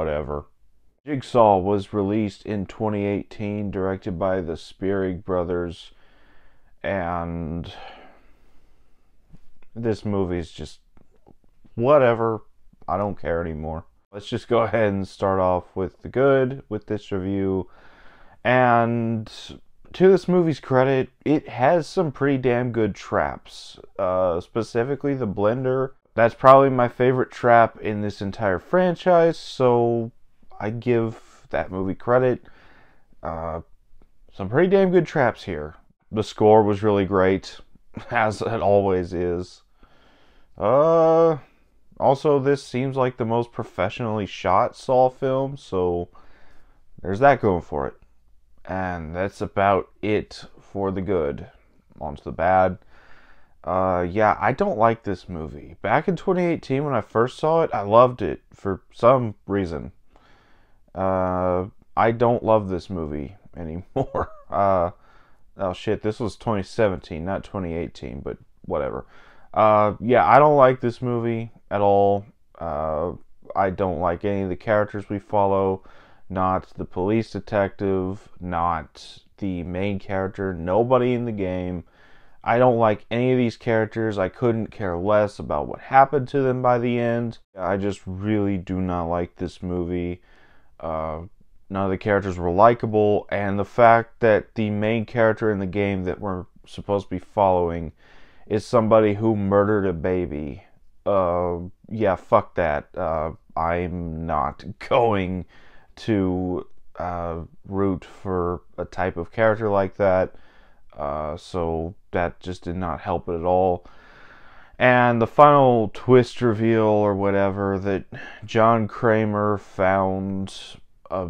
whatever. Jigsaw was released in 2018, directed by the Spierig brothers, and this movie is just whatever. I don't care anymore. Let's just go ahead and start off with the good with this review. And to this movie's credit, it has some pretty damn good traps. Uh, specifically, the blender. That's probably my favorite trap in this entire franchise, so I give that movie credit. Uh, some pretty damn good traps here. The score was really great, as it always is. Uh, also, this seems like the most professionally shot Saw film, so there's that going for it. And that's about it for the good. On to the bad. Uh, yeah, I don't like this movie. Back in 2018, when I first saw it, I loved it for some reason. Uh, I don't love this movie anymore. Uh, oh shit, this was 2017, not 2018, but whatever. Uh, yeah, I don't like this movie at all. Uh, I don't like any of the characters we follow. Not the police detective, not the main character, nobody in the game. I don't like any of these characters. I couldn't care less about what happened to them by the end. I just really do not like this movie. Uh, none of the characters were likable, and the fact that the main character in the game that we're supposed to be following is somebody who murdered a baby. Uh, yeah, fuck that. Uh, I'm not going to uh, root for a type of character like that. Uh, so that just did not help it at all. And the final twist reveal or whatever that John Kramer found a,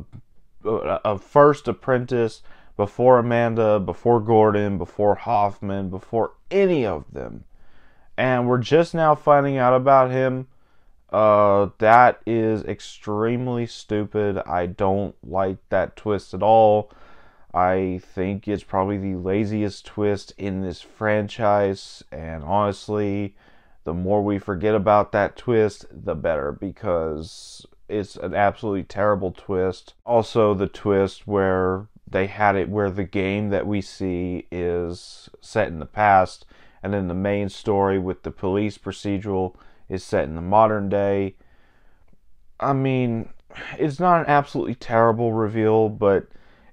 a first apprentice before Amanda, before Gordon, before Hoffman, before any of them. And we're just now finding out about him. Uh, that is extremely stupid. I don't like that twist at all. I think it's probably the laziest twist in this franchise, and honestly, the more we forget about that twist, the better because it's an absolutely terrible twist. Also, the twist where they had it where the game that we see is set in the past, and then the main story with the police procedural is set in the modern day. I mean, it's not an absolutely terrible reveal, but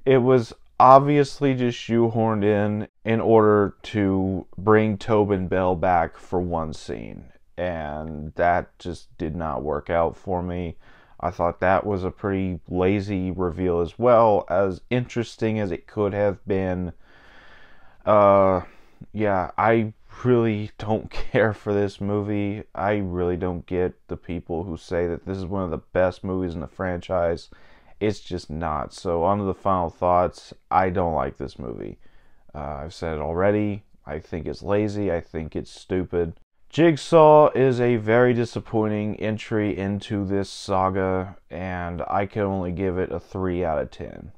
it was obviously just shoehorned in in order to bring Tobin Bell back for one scene. And that just did not work out for me. I thought that was a pretty lazy reveal as well, as interesting as it could have been. Uh, yeah, I really don't care for this movie. I really don't get the people who say that this is one of the best movies in the franchise it's just not. So, on to the final thoughts. I don't like this movie. Uh, I've said it already. I think it's lazy. I think it's stupid. Jigsaw is a very disappointing entry into this saga, and I can only give it a 3 out of 10.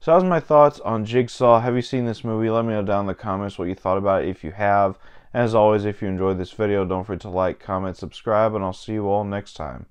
So, that was my thoughts on Jigsaw. Have you seen this movie? Let me know down in the comments what you thought about it if you have. As always, if you enjoyed this video, don't forget to like, comment, subscribe, and I'll see you all next time.